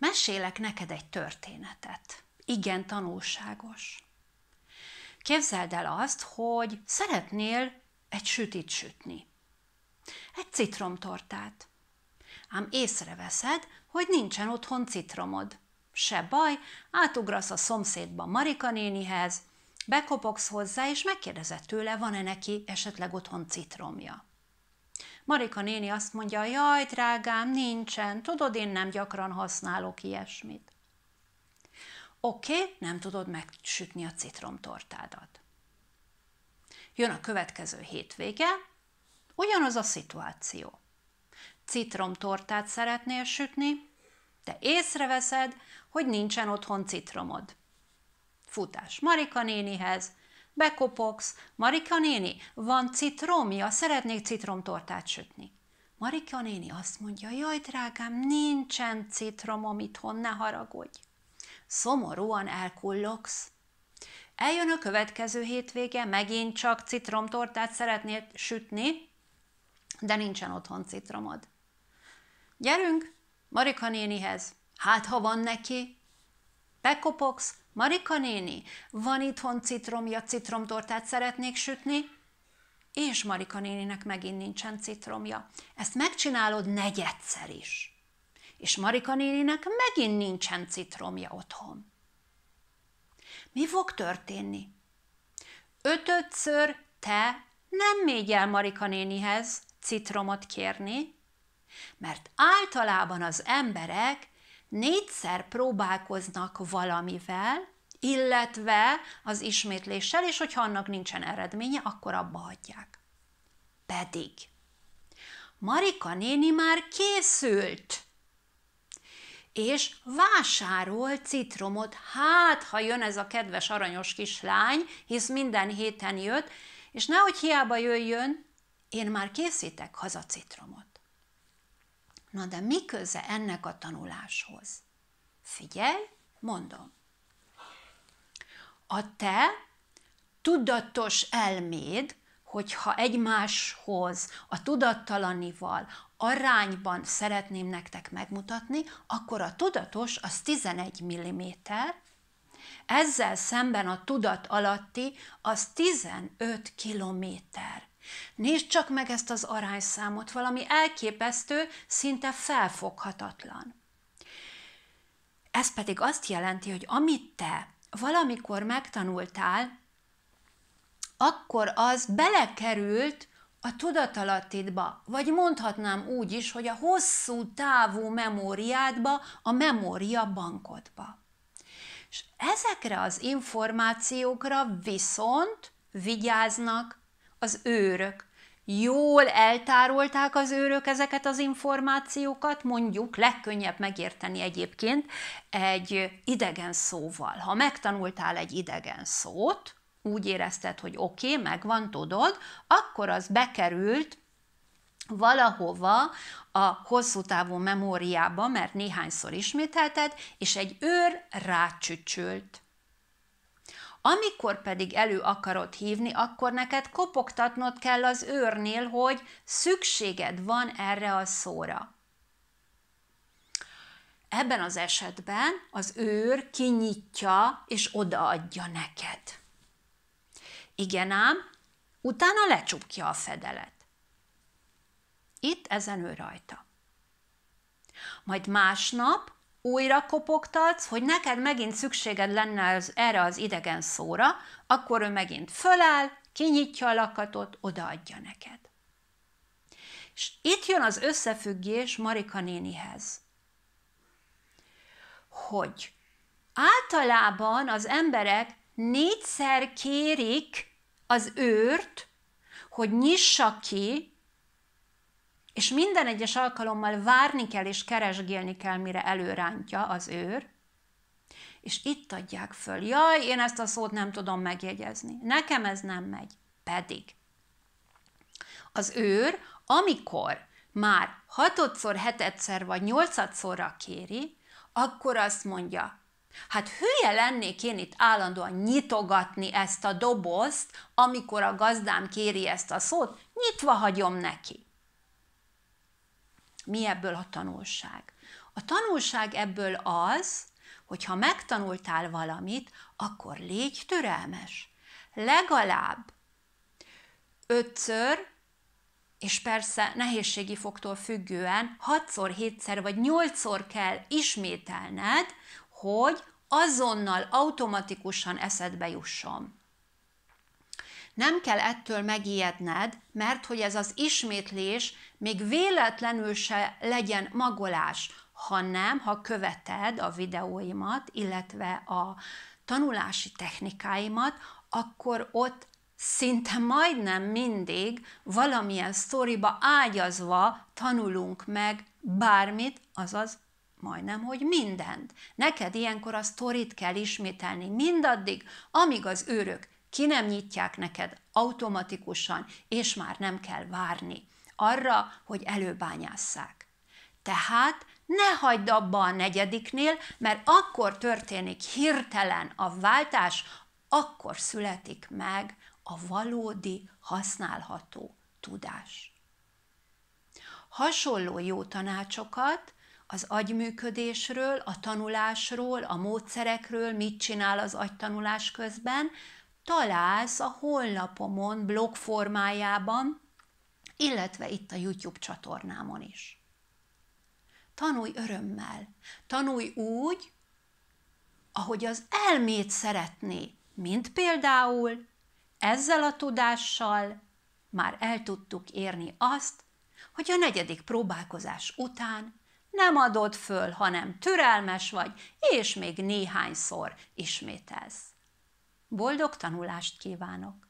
Mesélek neked egy történetet. Igen tanulságos. Képzeld el azt, hogy szeretnél egy sütit sütni. Egy citromtortát. Ám észreveszed, hogy nincsen otthon citromod. Se baj, átugrasz a szomszédba Marika nénihez, bekopogsz hozzá, és megkérdezed tőle, van-e neki esetleg otthon citromja. Marika néni azt mondja, jaj, drágám, nincsen, tudod, én nem gyakran használok ilyesmit. Oké, okay, nem tudod megsütni a citromtortádat. Jön a következő hétvége, ugyanaz a szituáció. Citromtortát szeretnél sütni, de észreveszed, hogy nincsen otthon citromod. Futás Marika nénihez, bekopogsz, Marika néni, van citromja, szeretnék citromtortát sütni. Marika néni azt mondja, jaj drágám, nincsen citromom itthon, ne haragudj. Szomorúan elkullogsz. Eljön a következő hétvége, megint csak citromtortát szeretnél sütni, de nincsen otthon citromod. Gyerünk Marika nénihez, hát ha van neki. Bekopogsz, Marika néni, van itthon citromja, citromtortát szeretnék sütni? És Marika néninek megint nincsen citromja. Ezt megcsinálod negyedszer is. És Marika néninek megint nincsen citromja otthon. Mi fog történni? Ötödször te nem mégy el Marika nénihez citromot kérni, mert általában az emberek négyszer próbálkoznak valamivel, illetve az ismétléssel, és hogyha annak nincsen eredménye, akkor abba hagyják. Pedig Marika néni már készült, és vásárol citromot, hát ha jön ez a kedves aranyos kislány, hisz minden héten jött, és nehogy hiába jöjjön, én már készítek haza citromot. Na de mi köze ennek a tanuláshoz? Figyelj, mondom. A te tudatos elméd, hogyha egymáshoz, a tudattalanival arányban szeretném nektek megmutatni, akkor a tudatos az 11 mm, ezzel szemben a tudat alatti az 15 kilométer. Nézd csak meg ezt az arányszámot, valami elképesztő, szinte felfoghatatlan. Ez pedig azt jelenti, hogy amit te valamikor megtanultál, akkor az belekerült a tudatalattidba, vagy mondhatnám úgy is, hogy a hosszú távú memóriádba, a memória bankodba. És ezekre az információkra viszont vigyáznak az őrök. Jól eltárolták az őrök ezeket az információkat, mondjuk legkönnyebb megérteni egyébként egy idegen szóval. Ha megtanultál egy idegen szót, úgy érezted, hogy oké, okay, megvan, tudod, akkor az bekerült valahova a hosszú távú memóriába, mert néhányszor ismételted, és egy őr rácsücsült. Amikor pedig elő akarod hívni, akkor neked kopogtatnod kell az őrnél, hogy szükséged van erre a szóra. Ebben az esetben az őr kinyitja és odaadja neked. Igen ám, utána lecsukja a fedelet. Itt ezen ő rajta. Majd másnap újra kopogtatsz, hogy neked megint szükséged lenne az, erre az idegen szóra, akkor ő megint föláll, kinyitja a lakatot, odaadja neked. És itt jön az összefüggés Marika nénihez, hogy általában az emberek négyszer kérik az őrt, hogy nyissa ki és minden egyes alkalommal várni kell és keresgélni kell, mire előrántja az őr, és itt adják föl. Jaj, én ezt a szót nem tudom megjegyezni. Nekem ez nem megy. Pedig az őr, amikor már hatodszor, hetedszer vagy nyolcadszorra kéri, akkor azt mondja, hát hülye lennék én itt állandóan nyitogatni ezt a dobozt, amikor a gazdám kéri ezt a szót, nyitva hagyom neki. Mi ebből a tanulság? A tanulság ebből az, hogy ha megtanultál valamit, akkor légy türelmes. Legalább ötször, és persze nehézségi foktól függően hatszor, hétszer vagy nyolcszor kell ismételned, hogy azonnal automatikusan eszedbe jusson. Nem kell ettől megijedned, mert hogy ez az ismétlés még véletlenül se legyen magolás, hanem ha követed a videóimat, illetve a tanulási technikáimat, akkor ott szinte majdnem mindig valamilyen sztoriba ágyazva tanulunk meg bármit, azaz majdnem, hogy mindent. Neked ilyenkor a sztorit kell ismételni mindaddig, amíg az őrök ki nem nyitják neked automatikusan, és már nem kell várni arra, hogy előbányásszák. Tehát ne hagyd abba a negyediknél, mert akkor történik hirtelen a váltás, akkor születik meg a valódi, használható tudás. Hasonló jó tanácsokat az agyműködésről, a tanulásról, a módszerekről, mit csinál az agytanulás közben, találsz a honlapomon, blog formájában, illetve itt a YouTube csatornámon is. Tanulj örömmel, tanulj úgy, ahogy az elmét szeretné, mint például ezzel a tudással már el tudtuk érni azt, hogy a negyedik próbálkozás után nem adod föl, hanem türelmes vagy, és még néhányszor ismételsz. Boldog tanulást kívánok!